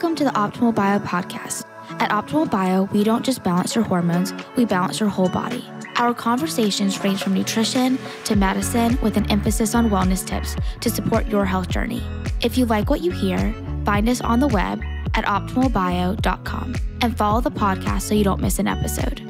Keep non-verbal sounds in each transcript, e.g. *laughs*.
Welcome to the Optimal Bio podcast. At Optimal Bio, we don't just balance your hormones, we balance your whole body. Our conversations range from nutrition to medicine with an emphasis on wellness tips to support your health journey. If you like what you hear, find us on the web at optimalbio.com and follow the podcast so you don't miss an episode.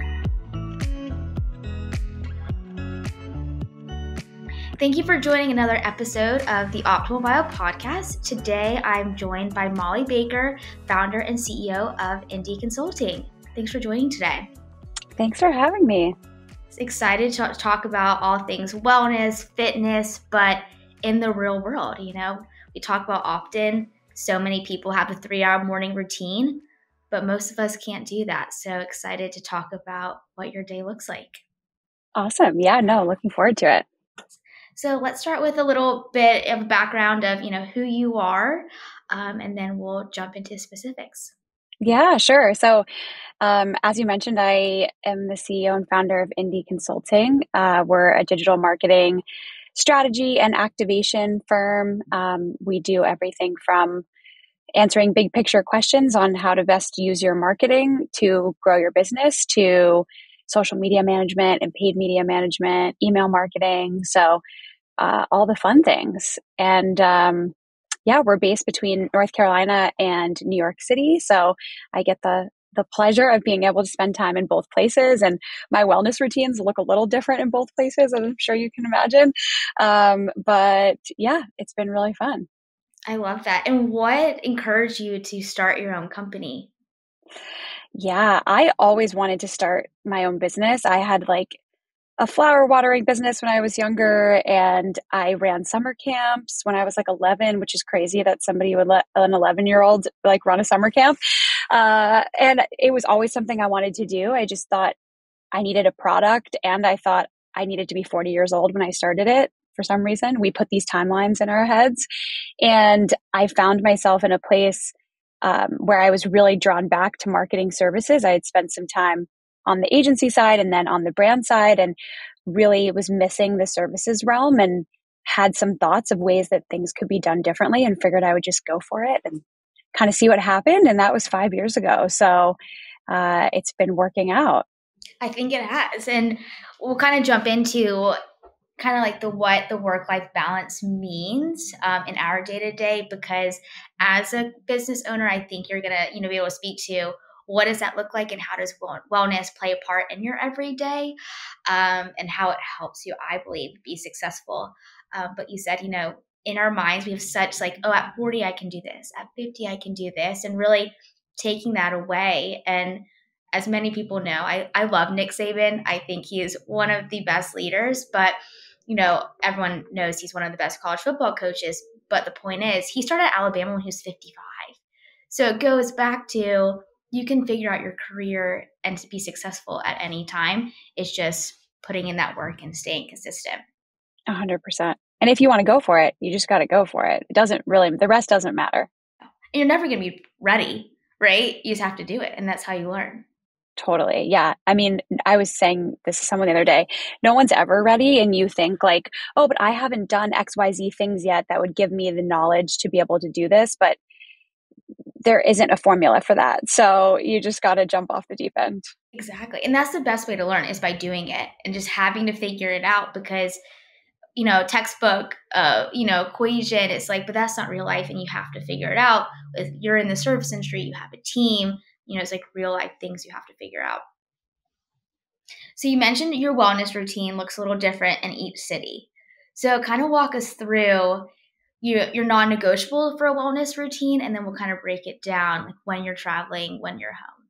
Thank you for joining another episode of the Optimal Bio podcast. Today I'm joined by Molly Baker, founder and CEO of Indie Consulting. Thanks for joining today. Thanks for having me. Excited to talk about all things wellness, fitness, but in the real world. You know, we talk about often so many people have a three hour morning routine, but most of us can't do that. So excited to talk about what your day looks like. Awesome. Yeah, no, looking forward to it. So let's start with a little bit of background of you know who you are, um, and then we'll jump into specifics. Yeah, sure. So, um, as you mentioned, I am the CEO and founder of Indie Consulting. Uh, we're a digital marketing strategy and activation firm. Um, we do everything from answering big picture questions on how to best use your marketing to grow your business to social media management and paid media management, email marketing. So, uh, all the fun things. And um, yeah, we're based between North Carolina and New York City. So I get the the pleasure of being able to spend time in both places. And my wellness routines look a little different in both places as i'm sure you can imagine. Um, but yeah it's been really fun. I love that. And what encouraged you to start your own company? Yeah i always wanted to start my own business. I had like a flower watering business when I was younger, and I ran summer camps when I was like 11, which is crazy that somebody would let an 11 year old like run a summer camp. Uh, and it was always something I wanted to do. I just thought I needed a product, and I thought I needed to be 40 years old when I started it. For some reason, we put these timelines in our heads, and I found myself in a place um, where I was really drawn back to marketing services. I had spent some time on the agency side and then on the brand side and really was missing the services realm and had some thoughts of ways that things could be done differently and figured I would just go for it and kind of see what happened. And that was five years ago. So uh, it's been working out. I think it has. And we'll kind of jump into kind of like the what the work life balance means um, in our day to day because as a business owner, I think you're gonna you know be able to speak to what does that look like and how does wellness play a part in your everyday um, and how it helps you i believe be successful. Uh, but you said you know in our minds we have such like oh at 40 i can do this at 50 i can do this and really taking that away. And as many people know i, I love nick saban. I think he is one of the best leaders but you know everyone knows he's one of the best college football coaches. But the point is he started alabama when he was 55 so it goes back to you can figure out your career and to be successful at any time. It's just putting in that work and staying consistent. A hundred percent. And if you want to go for it, you just got to go for it. It doesn't really, the rest doesn't matter. Oh, and you're never going to be ready, right? You just have to do it. And that's how you learn. Totally. Yeah. I mean, I was saying this to someone the other day. No one's ever ready. And you think, like, oh, but I haven't done XYZ things yet that would give me the knowledge to be able to do this. But there isn't a formula for that. So you just got to jump off the deep end. Exactly. And that's the best way to learn is by doing it and just having to figure it out because you know, textbook uh, you know, equation it's like but that's not real life and you have to figure it out. If you're in the service industry, you have a team, you know, it's like real life things you have to figure out. So you mentioned your wellness routine looks a little different in each city. So kind of walk us through you, your non-negotiable for a wellness routine and then we'll kind of break it down like when you're traveling when you're home.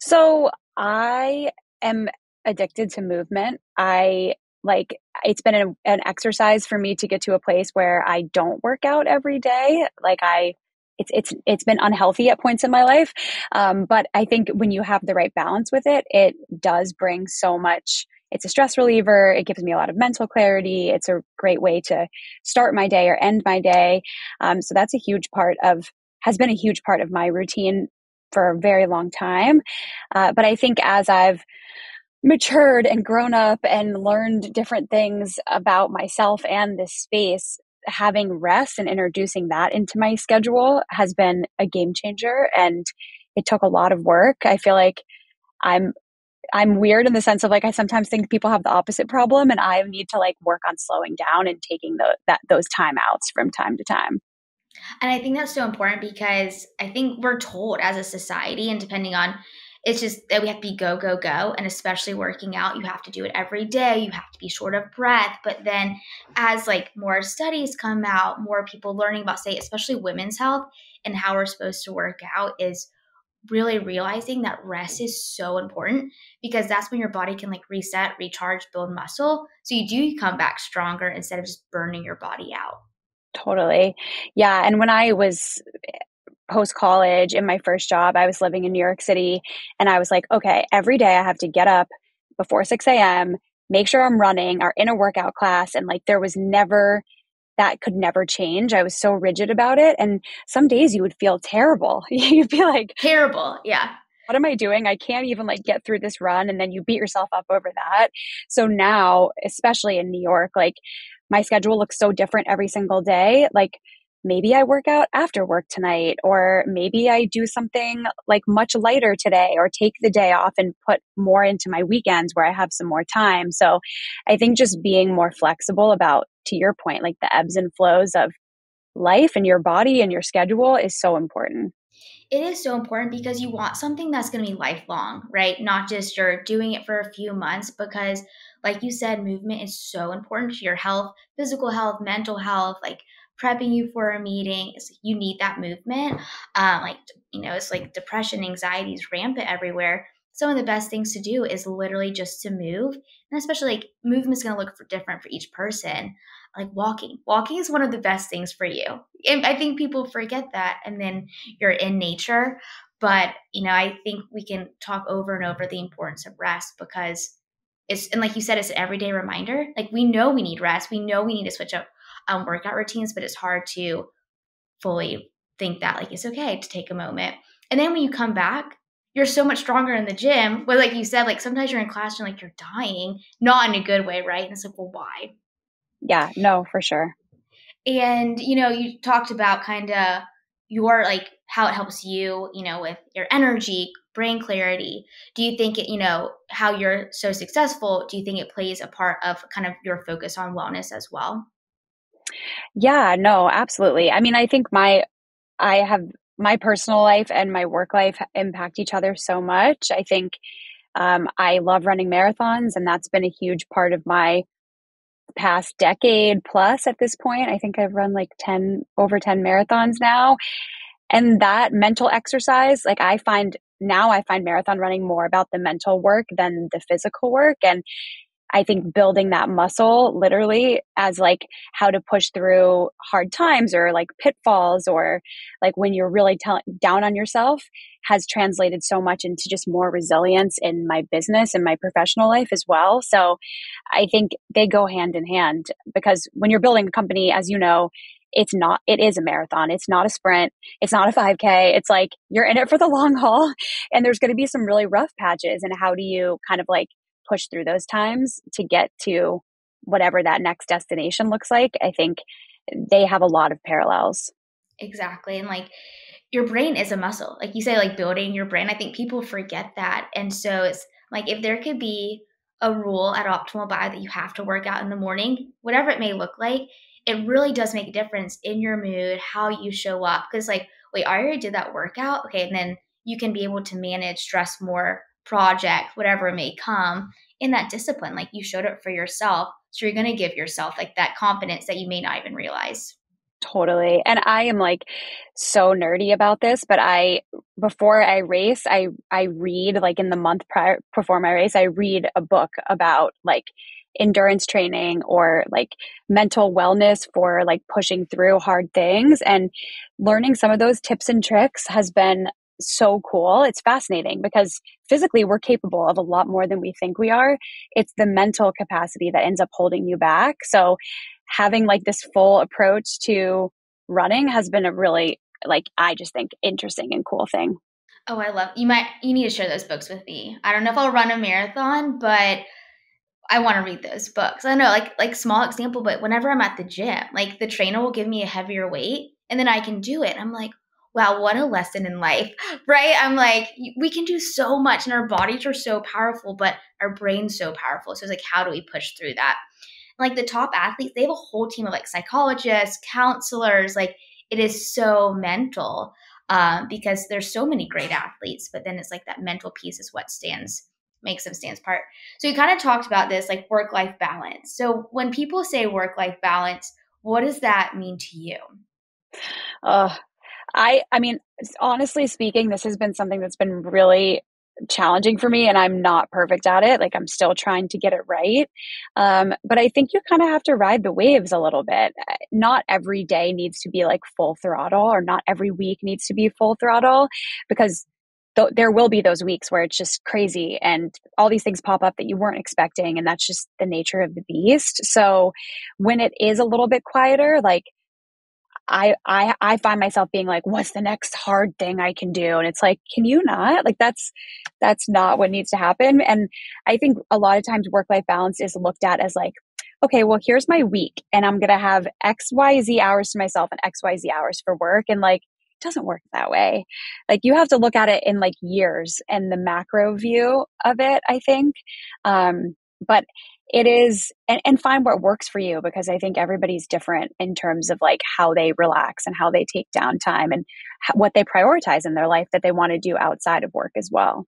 So i am addicted to movement. I like it's been an, an exercise for me to get to a place where i don't work out every day. Like i it's it's it's been unhealthy at points in my life. Um, but i think when you have the right balance with it it does bring so much it's a stress reliever. It gives me a lot of mental clarity. It's a great way to start my day or end my day. Um, so that's a huge part of, has been a huge part of my routine for a very long time. Uh, but I think as I've matured and grown up and learned different things about myself and this space, having rest and introducing that into my schedule has been a game changer and it took a lot of work. I feel like I'm I'm weird in the sense of like I sometimes think people have the opposite problem and I need to like work on slowing down and taking the, that those timeouts from time to time. And I think that's so important because I think we're told as a society and depending on it's just that we have to be go go go. And especially working out you have to do it every day. You have to be short of breath. But then as like more studies come out more people learning about say especially women's health and how we're supposed to work out is really realizing that rest is so important because that's when your body can like reset, recharge, build muscle. So you do come back stronger instead of just burning your body out. Totally. Yeah. And when I was eh, post college in my first job, I was living in New York City and I was like, okay, every day I have to get up before 6 a.m., make sure I'm running or in a workout class. And like there was never that could never change. I was so rigid about it. And some days you would feel terrible. *laughs* You'd be like, terrible. Yeah. What am I doing? I can't even like get through this run. And then you beat yourself up over that. So now, especially in New York, like my schedule looks so different every single day. Like maybe I work out after work tonight, or maybe I do something like much lighter today, or take the day off and put more into my weekends where I have some more time. So I think just being more flexible about, to your point, like the ebbs and flows of life and your body and your schedule is so important. It is so important because you want something that's going to be lifelong, right? Not just you're doing it for a few months because like you said movement is so important to your health, physical health, mental health, like prepping you for a meeting. It's, you need that movement. Um, like, you know, it's like depression, anxiety is rampant everywhere. Some of the best things to do is literally just to move. And especially like movement is going to look for different for each person. Like walking. Walking is one of the best things for you. And I think people forget that. And then you're in nature. But, you know, I think we can talk over and over the importance of rest because it's, and like you said, it's an everyday reminder. Like we know we need rest. We know we need to switch up um, workout routines, but it's hard to fully think that like it's okay to take a moment. And then when you come back, you're so much stronger in the gym. But like you said, like sometimes you're in class and like you're dying, not in a good way, right? And it's like, well, why? Yeah, no, for sure. And you know, you talked about kind of your like how it helps you, you know, with your energy, brain clarity. Do you think it, you know, how you're so successful, do you think it plays a part of kind of your focus on wellness as well? Yeah, no, absolutely. I mean, I think my, I have my personal life and my work life impact each other so much. I think um, I love running marathons, and that's been a huge part of my past decade plus at this point. I think I've run like 10, over 10 marathons now. And that mental exercise, like I find now I find marathon running more about the mental work than the physical work. And I think building that muscle literally as like how to push through hard times or like pitfalls or like when you're really t- down on yourself has translated so much into just more resilience in my business and my professional life as well. So I think they go hand in hand because when you're building a company, as you know, it's not it is a marathon. It's not a sprint. It's not a 5k it's like you're in it for the long *laughs* haul and there's going to be some really rough patches and how do you kind of like push through those times to get to whatever that next destination looks like, I think they have a lot of parallels. Exactly. And like your brain is a muscle. Like you say, like building your brain. I think people forget that. And so it's like if there could be a rule at Optimal Bio that you have to work out in the morning, whatever it may look like, it really does make a difference in your mood, how you show up. Because, like, wait, I already did that workout. Okay. And then you can be able to manage stress more project, whatever may come, in that discipline. Like you showed up for yourself. So you're going to give yourself like that confidence that you may not even realize. Totally. And I am like so nerdy about this, but I before I race, I I read like in the month prior before my race, I read a book about like endurance training or like mental wellness for like pushing through hard things and learning some of those tips and tricks has been so cool. It's fascinating because physically we're capable of a lot more than we think we are. It's the mental capacity that ends up holding you back. So having like this full approach to running has been a really like I just think interesting and cool thing. Oh, I love you might you need to share those books with me. I don't know if I'll run a marathon, but I want to read those books. I know, like like small example, but whenever I'm at the gym, like the trainer will give me a heavier weight, and then I can do it. I'm like, wow, what a lesson in life, *laughs* right? I'm like, we can do so much, and our bodies are so powerful, but our brain's so powerful. So it's like, how do we push through that? Like the top athletes, they have a whole team of like psychologists, counselors. Like it is so mental uh, because there's so many great athletes, but then it's like that mental piece is what stands makes them stand apart. So you kind of talked about this like work life balance. So when people say work life balance, what does that mean to you? Uh, I I mean, honestly speaking, this has been something that's been really challenging for me and I'm not perfect at it. Like I'm still trying to get it right. Um, but I think you kind of have to ride the waves a little bit. Uh, not every day needs to be like full throttle or not every week needs to be full throttle because th- there will be those weeks where it's just crazy and all these things pop up that you weren't expecting. And that's just the nature of the beast. So when it is a little bit quieter, like I, I, I find myself being like, what's the next hard thing I can do? And it's like, can you not? Like that's, that's not what needs to happen. And I think a lot of times work life balance is looked at as like, okay, well, here's my week and I'm going to have X, Y, Z hours to myself and X, Y, Z hours for work. And like, it doesn't work that way. Like you have to look at it in like years and the macro view of it, I think. Um, but it is and, and find what works for you because i think everybody's different in terms of like how they relax and how they take downtime and what they prioritize in their life that they want to do outside of work as well.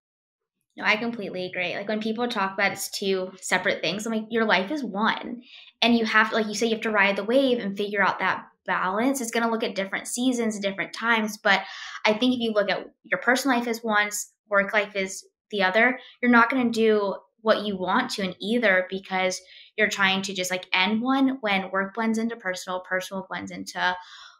No i completely agree. Like when people talk about it's two separate things i'm like your life is one and you have to like you say you have to ride the wave and figure out that balance. It's going to look at different seasons different times but i think if you look at your personal life as one work life is the other you're not going to do what you want to in either because you're trying to just like end one when work blends into personal, personal blends into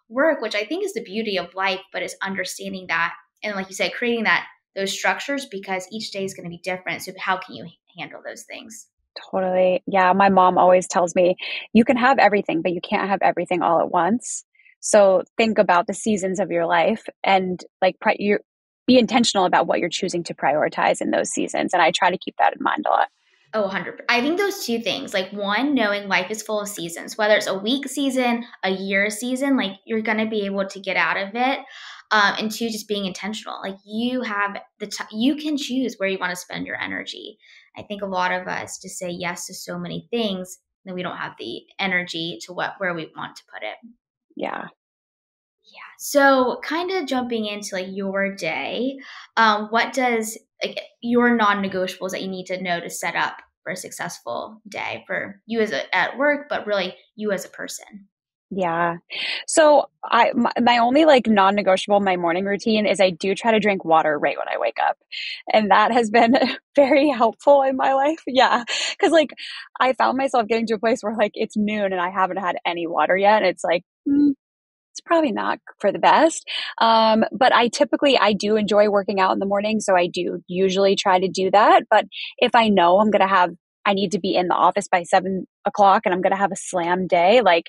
work, which I think is the beauty of life, but it's understanding that and like you said, creating that those structures because each day is going to be different. So how can you handle those things? Totally. Yeah, my mom always tells me you can have everything, but you can't have everything all at once. So think about the seasons of your life and like you be intentional about what you're choosing to prioritize in those seasons. And I try to keep that in mind a lot. Oh, 100. I think those two things, like one, knowing life is full of seasons, whether it's a week season, a year season, like you're going to be able to get out of it. Um, and two, just being intentional. Like you have the, t- you can choose where you want to spend your energy. I think a lot of us just say yes to so many things that we don't have the energy to what, where we want to put it. Yeah, yeah. So, kind of jumping into like your day, um, what does like your non-negotiables that you need to know to set up for a successful day for you as a, at work, but really you as a person? Yeah. So I my, my, only like non-negotiable my morning routine is I do try to drink water right when I wake up. And that has been *laughs* very helpful in my life. *laughs* Yeah. Cuz like I found myself getting to a place where like it's noon and I haven't had any water yet and it's like mm, it's probably not for the best. Um, but I typically, I do enjoy working out in the morning. So I do usually try to do that. But if I know I'm going to have, I need to be in the office by seven o'clock and I'm going to have a slam day, like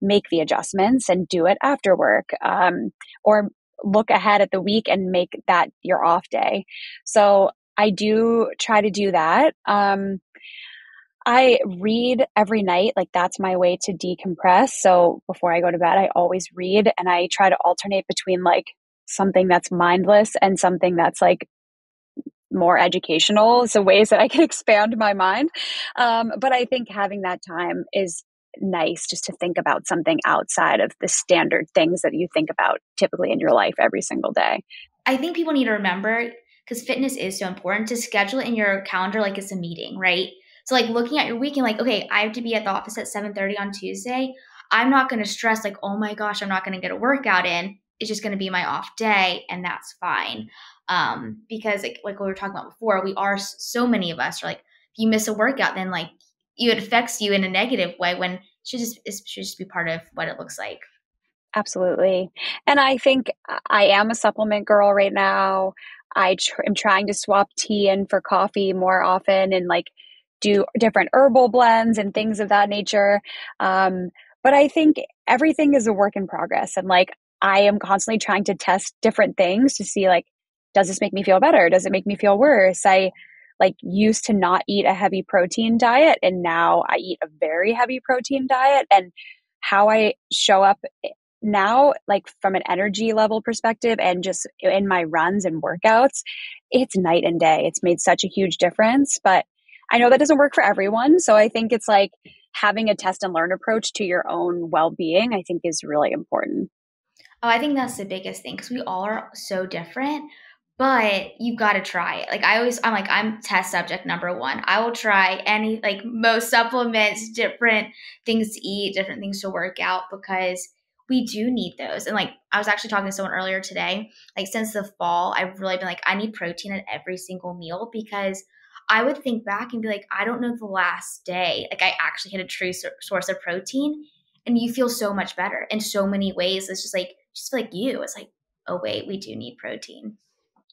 make the adjustments and do it after work. Um, or look ahead at the week and make that your off day. So I do try to do that. Um, I read every night. Like that's my way to decompress. So before I go to bed, I always read and I try to alternate between like something that's mindless and something that's like more educational. So ways that I can *laughs* expand my mind. Um, but I think having that time is nice just to think about something outside of the standard things that you think about typically in your life every single day. I think people need to remember because fitness is so important to schedule in your calendar like it's a meeting, right? So like looking at your week and like, okay, I have to be at the office at 7:30 on Tuesday. I'm not going to stress like, oh my gosh, I'm not going to get a workout in. It's just going to be my off day, and that's fine. Um, because like, like we were talking about before, we are so many of us are like, if you miss a workout, then like it affects you in a negative way when it should just it should just be part of what it looks like. Absolutely. And I think I am a supplement girl right now. I tr- am trying to swap tea in for coffee more often and like do different herbal blends and things of that nature. Um, but I think everything is a work in progress. And like, I am constantly trying to test different things to see, like, does this make me feel better? Does it make me feel worse? I like used to not eat a heavy protein diet and now I eat a very heavy protein diet and how I show up now like from an energy level perspective and just in my runs and workouts it's night and day it's made such a huge difference but i know that doesn't work for everyone so i think it's like having a test and learn approach to your own well-being i think is really important oh i think that's the biggest thing because we all are so different but you've got to try it. Like I always, I'm like, I'm test subject number one. I will try any, like most supplements, different things to eat, different things to work out because we do need those. And like I was actually talking to someone earlier today, like since the fall, I've really been like, I need protein at every single meal because I would think back and be like, I don't know the last day, like I actually had a true source of protein. And you feel so much better in so many ways. It's just like, just like you, it's like, oh, wait, we do need protein.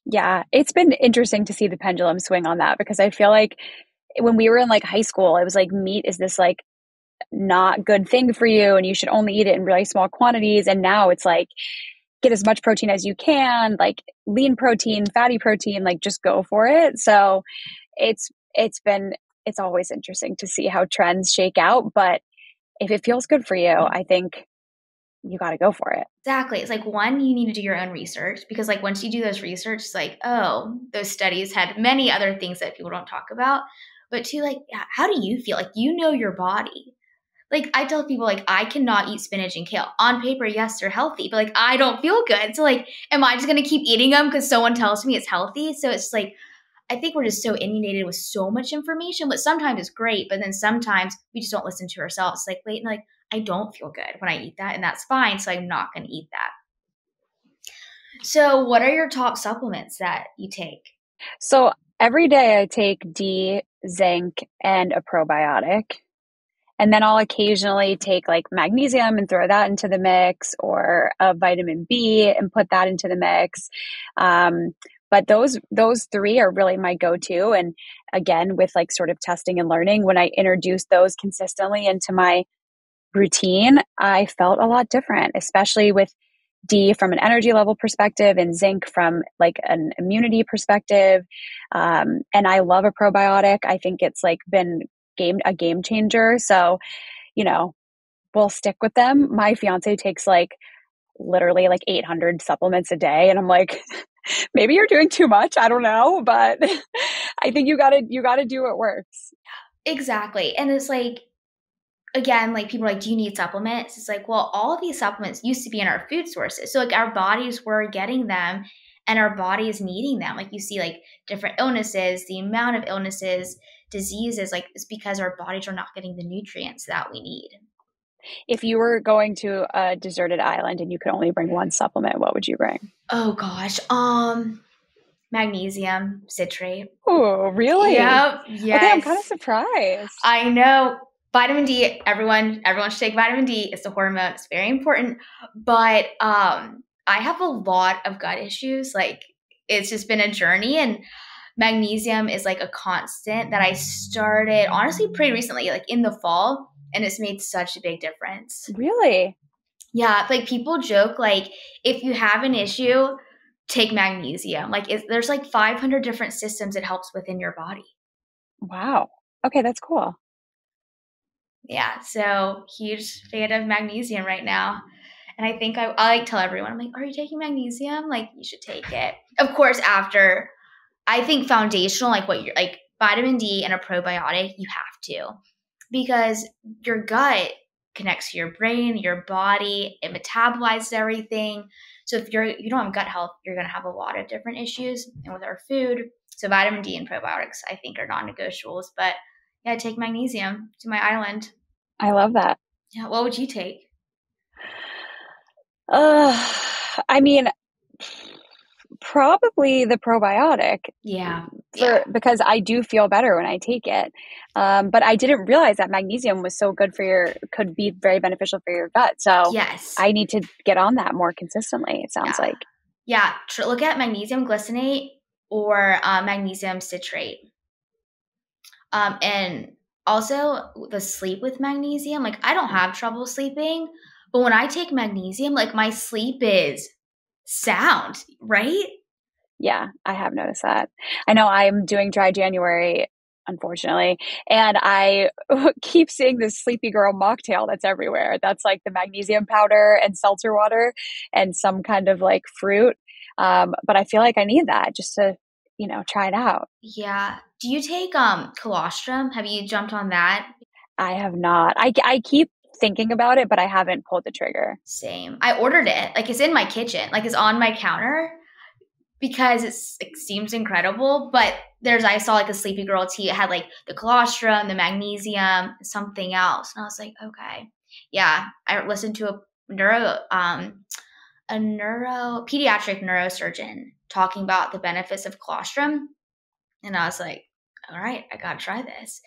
Yeah, it's been interesting to see the pendulum swing on that because I feel like when we were in like high school, it was like meat is this like not good thing for you and you should only eat it in really small quantities. And now it's like get as much protein as you can, like lean protein, fatty protein, like just go for it. So it's it's been it's always interesting to see how trends shake out. But if it feels good for you, I think you got to go for it. Exactly. It's like one, you need to do your own research because, like, once you do those research, it's like, oh, those studies had many other things that people don't talk about. But two, like, how do you feel? Like, you know your body. Like, I tell people, like, I cannot eat spinach and kale. On paper, yes, they're healthy, but like, I don't feel good. So, like, am I just to keep eating them because someone tells me it's healthy? So, it's like, I think we're just so inundated with so much information, but sometimes it's great, but then sometimes we just don't listen to ourselves. It's like, wait, like, I don't feel good when I eat that, and that's fine. So I'm not going to eat that. So, what are your top supplements that you take? So, every day I take D, zinc, and a probiotic. And then I'll occasionally take like magnesium and throw that into the mix or a vitamin B and put that into the mix. Um, but those those three are really my go-to and again with like sort of testing and learning when i introduced those consistently into my routine, I felt a lot different, especially with D from an energy level perspective and zinc from like an immunity perspective. Um, and I love a probiotic. I think it's like been game a game changer. So, you know, we'll stick with them. My fiance takes like literally like 800 supplements a day and I'm like *laughs* *laughs* maybe you're doing too much, I don't know, but *laughs* I think you got to you got to do what works. Exactly. And it's like again, like people are like, do you need supplements? It's like, well, all these supplements used to be in our food sources. So like our bodies were getting them and our body is needing them. Like you see like different illnesses, the amount of illnesses, diseases, like it's because our bodies are not getting the nutrients that we need. If you were going to a deserted island and you could only bring one supplement, what would you bring? Oh gosh. Um magnesium citrate. Oh, really? Yep. Yes. Okay, I'm kind of surprised. I know vitamin D, everyone, everyone should take vitamin D. It's a hormone. It's very important. But um, I have a lot of gut issues. Like it's just been a journey and magnesium is like a constant that I started honestly pretty recently, like in the fall, and it's made such a big difference. Really? Yeah, like people joke like if you have an issue, take magnesium. Like there's like 500 different systems it helps within your body. Wow. Okay, that's cool yeah, so huge fan of magnesium right now. And I think I, I like tell everyone, I'm like, are you taking magnesium? Like, you should take it. Of course, after I think foundational, like what you're like vitamin D and a probiotic, you have to because your gut connects to your brain, your body, it metabolizes everything. So if you're you don't have gut health, you're gonna have a lot of different issues. And with our food, so vitamin D and probiotics, I think are non-negotiables. But yeah, take magnesium to my island. I love that. Yeah, what would you take? Uh, I mean, probably the probiotic. Yeah. For, yeah. Because I do feel better when I take it. Um, but I didn't realize that magnesium was so good for your, could be very beneficial for your gut. So yes, I need to get on that more consistently, it sounds yeah. like. Yeah. Look at magnesium glycinate or uh, magnesium citrate. Um, and also the sleep with magnesium, like I don't have trouble sleeping, but when I take magnesium, like my sleep is sound, right? Yeah, I have noticed that. I know I'm doing dry January, unfortunately, and I *laughs* keep seeing this Sleepy Girl mocktail that's everywhere. That's like the magnesium powder and seltzer water and some kind of like fruit. Um, but I feel like I need that just to, you know, try it out. Yeah. Do you take um colostrum? Have you jumped on that? I have not. I, I keep thinking about it, but I haven't pulled the trigger. Same. I ordered it. Like it's in my kitchen. Like it's on my counter because it seems incredible. But there's I saw like a Sleepy Girl tea. It had like the colostrum, the magnesium, something else, and I was like, okay, yeah. I listened to a neuro um a neuro pediatric neurosurgeon talking about the benefits of colostrum, and I was like, all right, I gotta try this.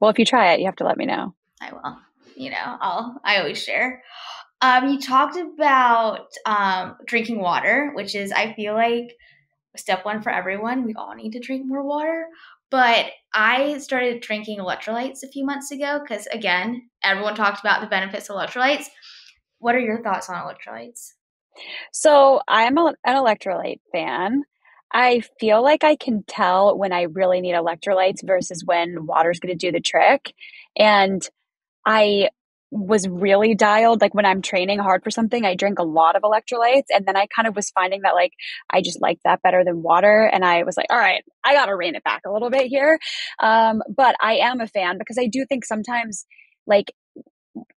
Well, if you try it, you have to let me know. I will. You know, I'll I always share. Um, you talked about um, drinking water, which is, I feel like, step one for everyone. We all need to drink more water. But I started drinking electrolytes a few months ago because, again, everyone talked about the benefits of electrolytes. What are your thoughts on electrolytes? So, I'm a, an electrolyte fan. I feel like I can tell when I really need electrolytes versus when water's going to do the trick. And I was really dialed like when i'm training hard for something i drink a lot of electrolytes and then i kind of was finding that like i just like that better than water and i was like all right i gotta rein it back a little bit here um, but i am a fan because i do think sometimes like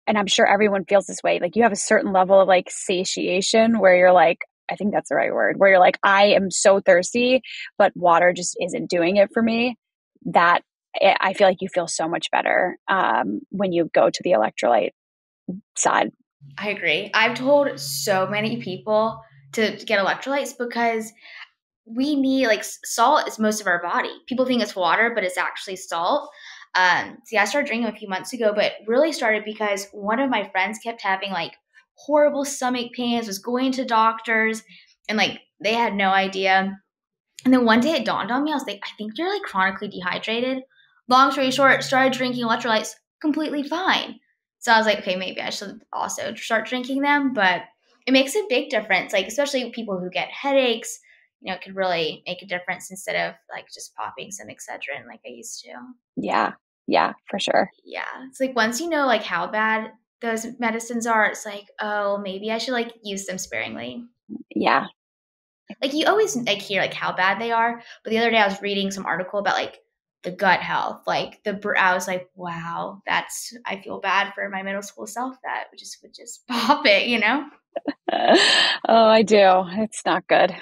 and i'm sure everyone feels this way like you have a certain level of like satiation where you're like I think that's the right word, where you're like, I am so thirsty, but water just isn't doing it for me. That I feel like you feel so much better um, when you go to the electrolyte side. I agree. I've told so many people to, to get electrolytes because we need like salt is most of our body. People think it's water, but it's actually salt. Um, see, I started drinking a few months ago, but really started because one of my friends kept having like horrible stomach pains, was going to doctors, and like they had no idea. And then one day it dawned on me, I was like, I think you're like chronically dehydrated long story short, started drinking electrolytes completely fine. So I was like, okay, maybe I should also start drinking them. But it makes a big difference, like especially people who get headaches. You know, it could really make a difference instead of like just popping some Excedrin like I used to. Yeah, yeah, for sure. Yeah, it's like once you know like how bad those medicines are, it's like, oh, maybe I should like use them sparingly. Yeah. Like you always like hear like how bad they are, but the other day I was reading some article about like the gut health like the i was like wow that's i feel bad for my middle school self that would just would just *laughs* pop it you know? *laughs* Oh i do. It's not good.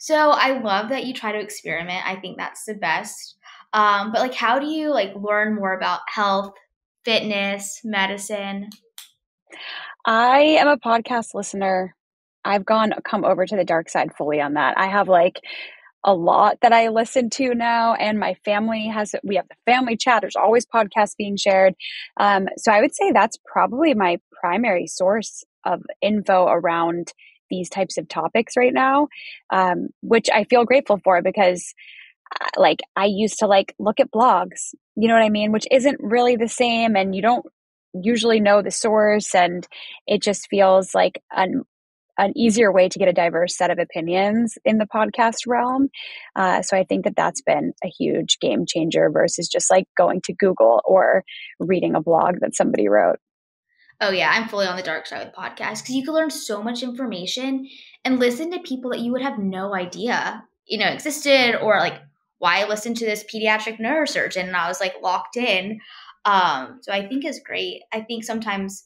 So i love that you try to experiment. I think that's the best. Um, but like how do you like learn more about health fitness medicine? I am a podcast listener. I've gone come over to the dark side fully on that. I have like a lot that I listen to now, and my family has. We have the family chat. There's always podcasts being shared. Um, so I would say that's probably my primary source of info around these types of topics right now, um, which I feel grateful for because uh, like I used to like look at blogs, you know what I mean, which isn't really the same, and you don't usually know the source, and it just feels like an an easier way to get a diverse set of opinions in the podcast realm. Uh, so I think that that's been a huge game changer versus just like going to Google or reading a blog that somebody wrote. Oh yeah, I'm fully on the dark side with podcasts because you can learn so much information and listen to people that you would have no idea, you know, existed or like why I listened to this pediatric neurosurgeon and I was like locked in. Um, so I think is great. I think sometimes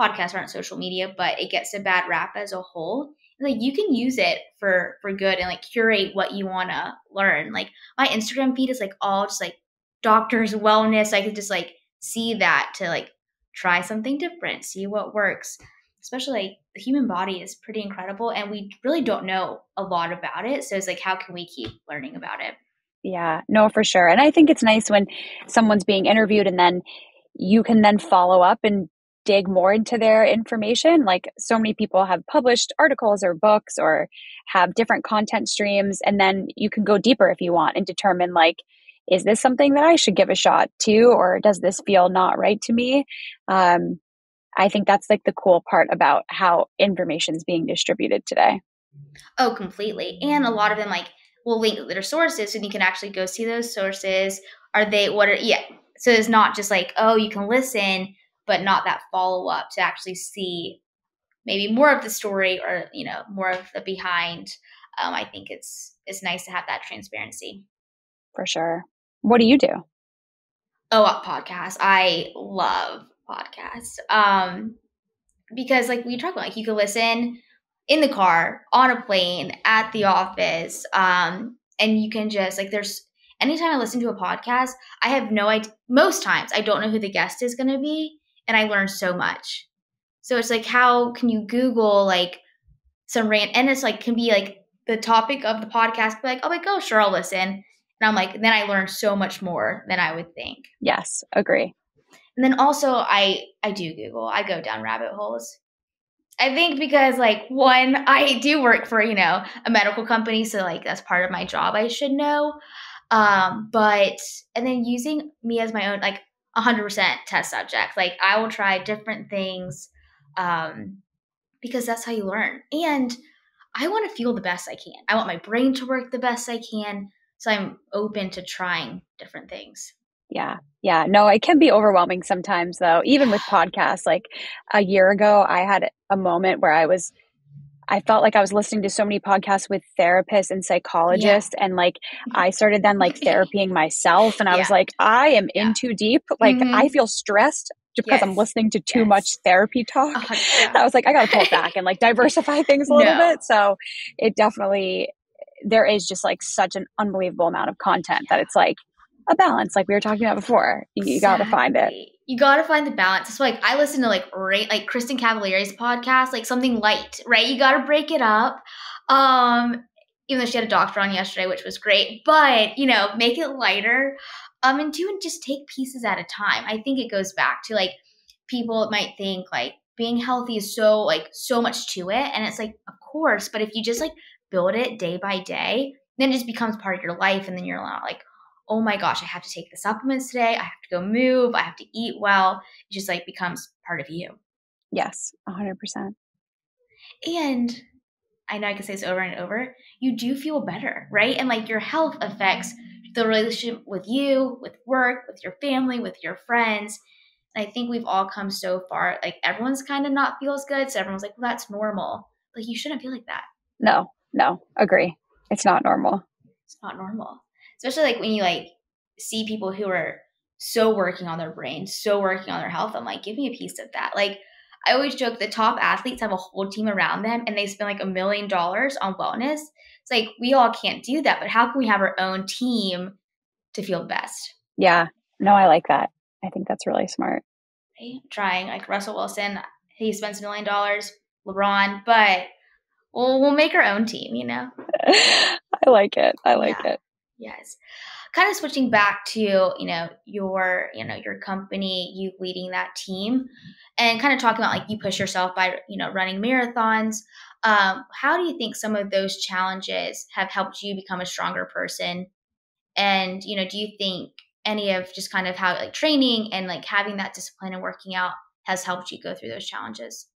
podcasts aren't social media, but it gets a bad rap as a whole. Like you can use it for for good and like curate what you want to learn. Like my Instagram feed is like all just like doctors wellness. I could just like see that to like try something different, see what works. Especially like the human body is pretty incredible and we really don't know a lot about it. So it's like how can we keep learning about it? Yeah, no, for sure. And I think it's nice when someone's being interviewed and then you can then follow up and dig more into their information. Like so many people have published articles or books or have different content streams. And then you can go deeper if you want and determine like, is this something that I should give a shot to, or does this feel not right to me? Um, I think that's like the cool part about how information is being distributed today. Oh, completely. And a lot of them like will link their sources and you can actually go see those sources. Are they what are yeah. So it's not just like, oh, you can listen, but not that follow up to actually see maybe more of the story or, you know, more of the behind. Um, I think it's it's nice to have that transparency. For sure. What do you do? Oh, podcasts. I love podcasts. Um, because like we talk about, like you can listen in the car, on a plane, at the office, um, and you can just like there's anytime I listen to a podcast, I have no idea. Most times, I don't know who the guest is going to be, and I learned so much. So it's like, how can you Google like some rant? And it's like can be like the topic of the podcast. Be like, oh, like oh, sure, I'll listen. And I'm like, then I learned so much more than I would think. Yes, agree. And then also I I do Google. I go down rabbit holes. I think because like one, *laughs* I do work for, you know, a medical company, so like that's part of my job I should know. Um, but and then using me as my own like 100% test subject. Like I will try different things um because that's how you learn. And I want to feel the best I can. I want my brain to work the best I can. So I'm open to trying different things. Yeah. Yeah. No, it can be overwhelming sometimes though, even with podcasts. Like a year ago, I had a moment where I was I felt like I was listening to so many podcasts with therapists and psychologists yeah. and like I started then like *laughs* therapying myself and I yeah. was like I am yeah. in too deep like mm-hmm. I feel stressed because yes. I'm listening to too yes. much therapy talk. Uh, *laughs* I was like I got to pull back and like diversify things a little no. bit so it definitely there is just like such an unbelievable amount of content that it's like a balance, like we were talking about before. You, exactly. got to find it. You got to find the balance. It's like I listen to like right, like kristin Cavallari's podcast, like something light, right? You got to break it up. Um, even though she had a doctor on yesterday, which was great, but you know, make it lighter. Um, and do and just take pieces at a time. I think it goes back to like people might think like being healthy is so like so much to it, and it's like of course, but if you just like build it day by day, then it just becomes part of your life, and then you're not like oh my gosh, I have to take the supplements today. I have to go move. I have to eat well. It just like becomes part of you. Yes, 100%. And I know I can say this over and over. You do feel better, right? And like your health affects the relationship with you, with work, with your family, with your friends. And I think we've all come so far. Like everyone's kind of not feels good. So everyone's like, well, that's normal. Like you shouldn't feel like that. No, no, agree. It's not normal. It's not normal especially like when you like see people who are so working on their brain, so working on their health. I'm like, give me a piece of that. Like I always joke the top athletes have a whole team around them and they spend like a million dollars on wellness. It's like we all can't do that, but how can we have our own team to feel best? Yeah. No, I like that. I think that's really smart. Right? Trying like Russell Wilson, he spends a million dollars, LeBron, but we'll we'll make our own team, you know? *laughs* I like it. I like yeah. it. Yes. Kind of switching back to, you know, your, you know, your company, you leading that team and kind of talking about like you push yourself by, you know, running marathons. Um, how do you think some of those challenges have helped you become a stronger person? And, you know, do you think any of just kind of how like training and like having that discipline and working out has helped you go through those challenges?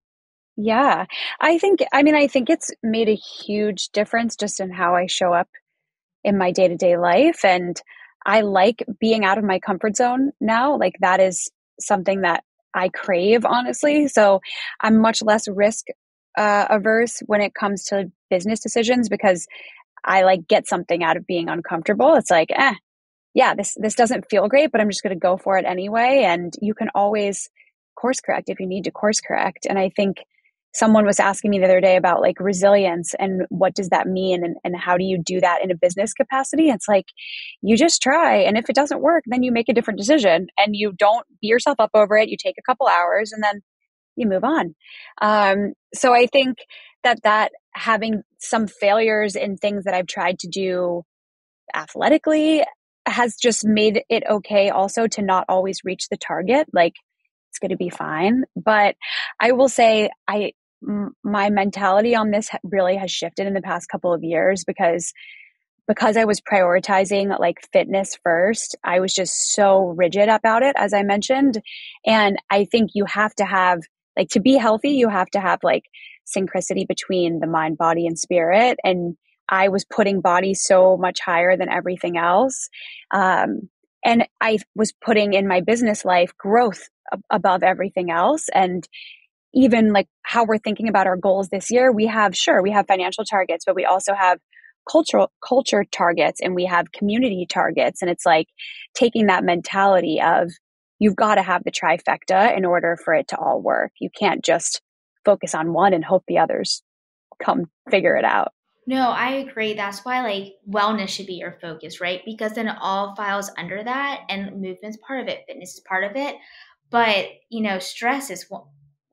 Yeah. I think, I mean, I think it's made a huge difference just in how I show up in my day to day life. And I like being out of my comfort zone now. Like that is something that I crave, honestly. So I'm much less risk uh, averse when it comes to business decisions because I like get something out of being uncomfortable. It's like, eh, yeah, this this doesn't feel great, but I'm just going to go for it anyway. And you can always course correct if you need to course correct. And I think someone was asking me the other day about like resilience and what does that mean and, and how do you do that in a business capacity? It's like you just try and if it doesn't work then you make a different decision and you don't beat yourself up over it. You take a couple hours and then you move on. Um, so i think that that having some failures in things that i've tried to do athletically has just made it okay also to not always reach the target like it's going to be fine. But i will say i my mentality on this really has shifted in the past couple of years because because I was prioritizing like fitness first, I was just so rigid about it, as I mentioned. And I think you have to have, like, to be healthy, you have to have like synchronicity between the mind, body, and spirit. And I was putting body so much higher than everything else. Um, and I was putting in my business life growth above everything else. And even like how we're thinking about our goals this year, we have, sure, we have financial targets, but we also have cultural culture targets and we have community targets. And it's like taking that mentality of you've got to have the trifecta in order for it to all work. You can't just focus on one and hope the others come figure it out. No, I agree. That's why like wellness should be your focus, right? Because then it all files under that and movement's part of it, fitness is part of it. But, you know, stress is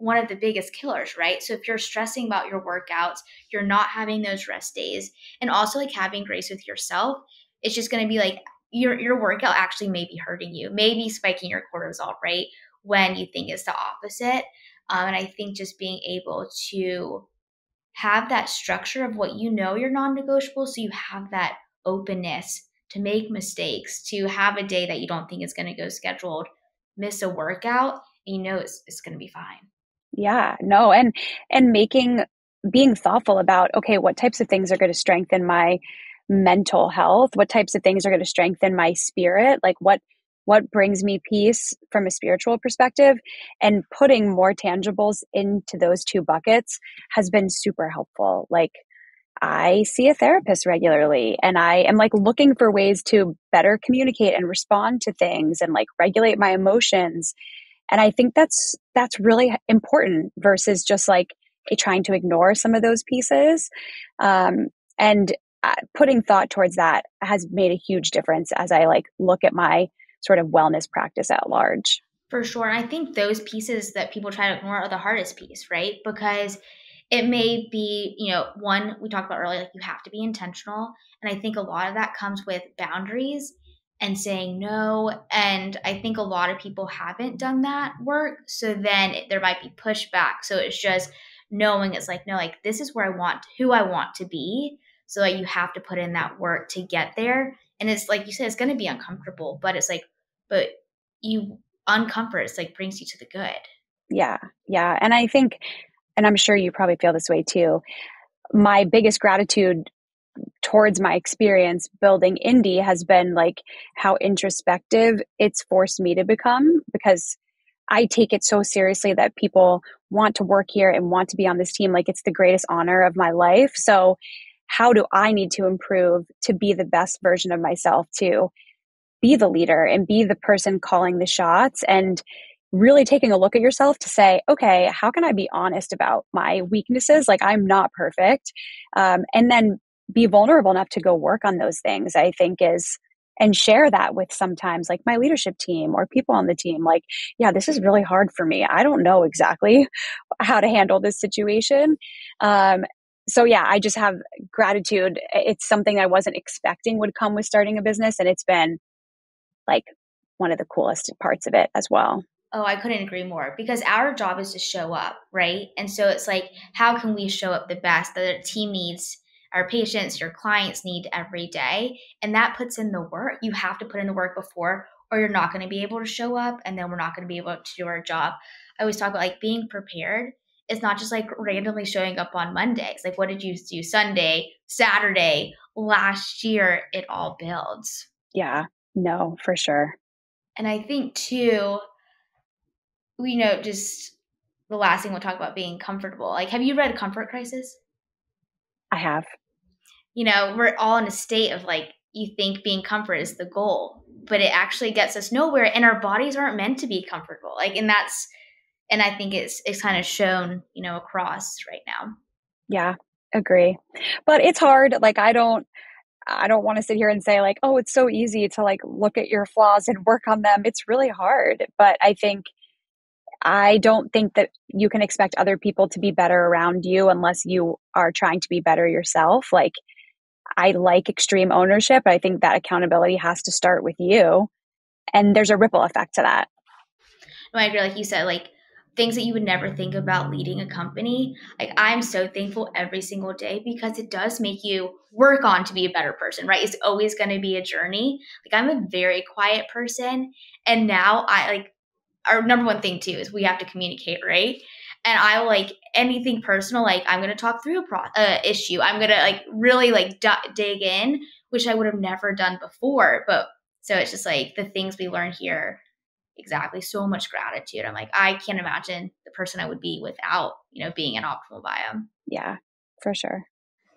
one of the biggest killers, right? So if you're stressing about your workouts, you're not having those rest days and also like having grace with yourself, it's just going to be like your your workout actually may be hurting you, maybe spiking your cortisol, right? When you think it's the opposite. Um, and I think just being able to have that structure of what you know you're non negotiable. So you have that openness to make mistakes, to have a day that you don't think is going to go scheduled, miss a workout, and you know it's, it's going to be fine. Yeah, no. And, and making, being thoughtful about, okay, what types of things are going to strengthen my mental health? What types of things are going to strengthen my spirit? Like what, what brings me peace from a spiritual perspective and putting more tangibles into those two buckets has been super helpful like i see a therapist regularly and i am like looking for ways to better communicate and respond to things and like regulate my emotions and i think that's that's really important versus just like trying to ignore some of those pieces um, and uh, putting thought towards that has made a huge difference as i like look at my sort of wellness practice at large. For sure. I think those pieces that people try to ignore are the hardest piece, right? Because it may be, you know, one we talked about earlier, like you have to be intentional. And I think a lot of that comes with boundaries and saying no. And I think a lot of people haven't done that work. So then it, there might be pushback. So it's just knowing it's like, no, like this is where I want, who I want to be. So that you have to put in that work to get there. And it's like you said, it's going to be uncomfortable, but it's like, but you uncomfort, it's like brings you to the good. Yeah. Yeah. And I think, and I'm sure you probably feel this way too. My biggest gratitude towards my experience building Indie has been like how introspective it's forced me to become because I take it so seriously that people want to work here and want to be on this team. Like it's the greatest honor of my life. So how do I need to improve to be the best version of myself to be the leader and be the person calling the shots and really taking a look at yourself to say, okay, how can I be honest about my weaknesses? Like I'm not perfect. Um, and then be vulnerable enough to go work on those things, I think is, and share that with sometimes like my leadership team or people on the team. Like, yeah, this is really hard for me. I don't know exactly *laughs* how to handle this situation. Um, so yeah, I just have gratitude. It's something I wasn't expecting would come with starting a business, and it's been like one of the coolest parts of it as well. Oh, I couldn't agree more because our job is to show up, right? And so it's like, how can we show up the best that our team needs, our patients, your clients need every day? And that puts in the work. You have to put in the work before, or you're not going to be able to show up, and then we're not going to be able to do our job. I always talk about like being prepared it's not just like randomly showing up on Mondays. Like, what did you do Sunday, Saturday, last year? It all builds. Yeah, no, for sure. And I think too, you know, just the last thing we'll talk about being comfortable. Like, have you read Comfort Crisis? I have. You know, we're all in a state of like, you think being comfort is the goal, but it actually gets us nowhere, and our bodies aren't meant to be comfortable. Like, and that's and I think it's it's kind of shown, you know, across right now. Yeah, agree. But it's hard. Like I don't I don't want to sit here and say like, "Oh, it's so easy to like look at your flaws and work on them." It's really hard. But I think I don't think that you can expect other people to be better around you unless you are trying to be better yourself. Like I like extreme ownership. I think that accountability has to start with you. And there's a ripple effect to that. No, I agree. Like you said, like things that you would never think about leading a company. Like I'm so thankful every single day because it does make you work on to be a better person, right? It's always going to be a journey. Like I'm a very quiet person and now I like our number one thing too is we have to communicate, right? and I like anything personal. Like I'm gonna talk through a pro- uh, issue. I'm gonna like really like d- dig in, which I would have never done before. But so it's just like the things we learn here. Exactly, so much gratitude. I'm like I can't imagine the person I would be without you know being an Optimal Bio. Yeah, for sure.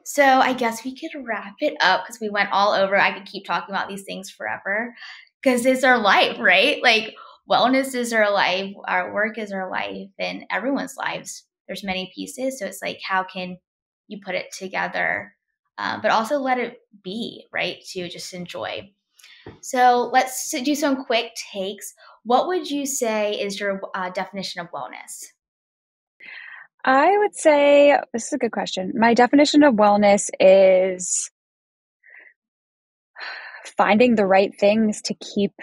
So I guess we could wrap it up because we went all over. I could keep talking about these things forever because it's our life, right? Like wellness is our life, our work is our life, and everyone's lives. There's many pieces, so it's like how can you put it together, um, but also let it be right to just enjoy. So let's do some quick takes. What would you say is your uh, definition of wellness? I would say this is a good question. My definition of wellness is *sighs* finding the right things to keep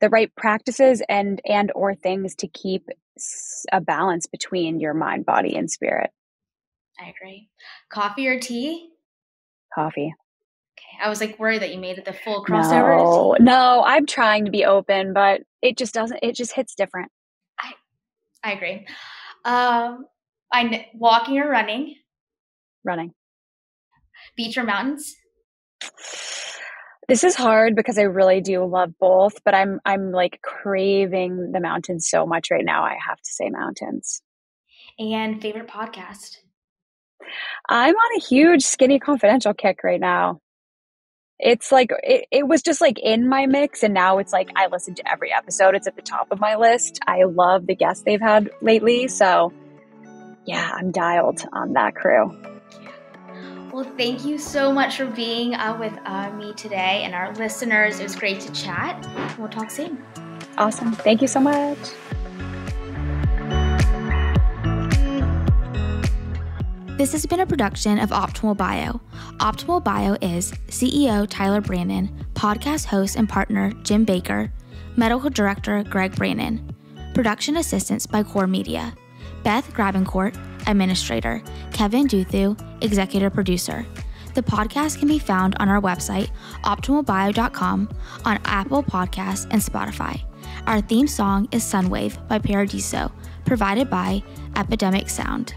the right practices and and or things to keep a balance between your mind, body and spirit. I agree. Coffee or tea? Coffee. Okay. I was like worried that you made it the full crossover. No, no, I'm trying to be open, but it just doesn't it just hits different. I I agree. Um I walking or running? Running. Beach or mountains? This is hard because I really do love both, but I'm I'm like craving the mountains so much right now. I have to say mountains. And favorite podcast? I'm on a huge Skinny Confidential kick right now. It's like it, it was just like in my mix and now it's like I listen to every episode. It's at the top of my list. I love the guests they've had lately, so yeah, I'm dialed on that crew. Well, thank you so much for being uh, with uh, me today and our listeners. It was great to chat. We'll talk soon. Awesome. Thank you so much. This has been a production of Optimal Bio. Optimal Bio is CEO Tyler Brandon, podcast host and partner Jim Baker, medical director Greg Brandon, production assistance by Core Media. Beth Grabencourt, administrator, Kevin Duthu, executive producer. The podcast can be found on our website, optimalbio.com, on Apple Podcasts and Spotify. Our theme song is Sunwave by Paradiso, provided by Epidemic Sound.